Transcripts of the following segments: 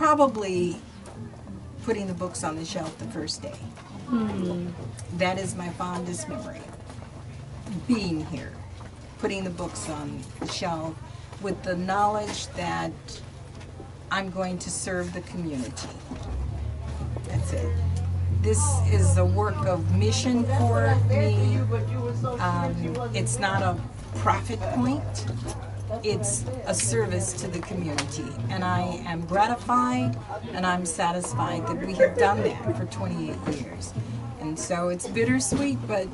probably putting the books on the shelf the first day. That is my fondest memory. Being here, putting the books on the shelf with the knowledge that I'm going to serve the community. That's it. This is a work of mission for me. Um, it's not a profit point. It's a service to the community. And I am gratified and I'm satisfied that we have done that for 28 years. And so it's bittersweet, but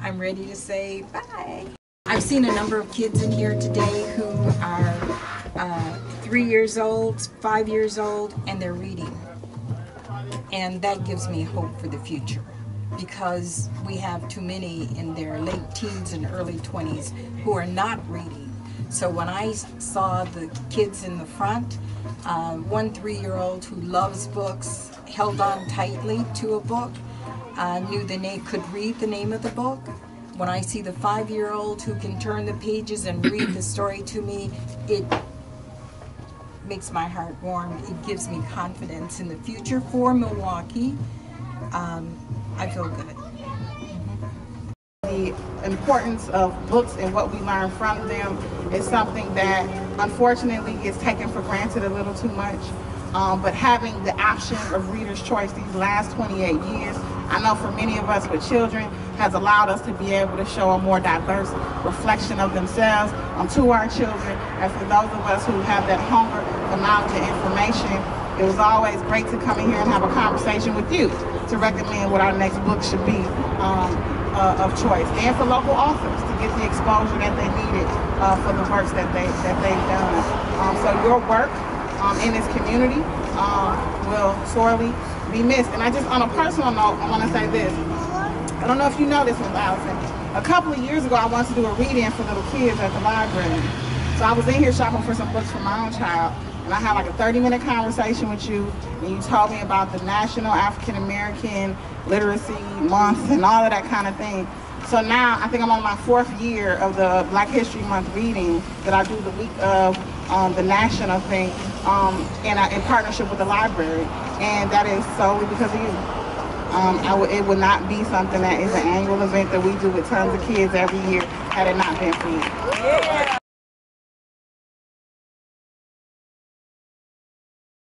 I'm ready to say bye. I've seen a number of kids in here today who are uh, three years old, five years old, and they're reading. And that gives me hope for the future because we have too many in their late teens and early 20s who are not reading. So when I saw the kids in the front, uh, one three-year-old who loves books held on tightly to a book, uh, knew the name, could read the name of the book. When I see the five-year-old who can turn the pages and read the story to me, it makes my heart warm. It gives me confidence in the future for Milwaukee. Um, I feel good. Importance of books and what we learn from them is something that unfortunately is taken for granted a little too much. Um, but having the option of reader's choice these last 28 years, I know for many of us with children, has allowed us to be able to show a more diverse reflection of themselves um, to our children. And for those of us who have that hunger for knowledge and information, it was always great to come in here and have a conversation with you to recommend what our next book should be um, uh, of choice, and for local authors to get the exposure that they needed uh, for the works that they that they've done. Um, so your work um, in this community um, will sorely be missed. And I just, on a personal note, I want to say this. I don't know if you know this, Ms. Allison. A couple of years ago, I wanted to do a read-in for little kids at the library. So I was in here shopping for some books for my own child, and I had like a 30-minute conversation with you, and you told me about the National African American Literacy Month and all of that kind of thing. So now I think I'm on my fourth year of the Black History Month reading that I do the week of um, the national thing um, in, uh, in partnership with the library, and that is solely because of you. Um, it would not be something that is an annual event that we do with tons of kids every year had it not been for you.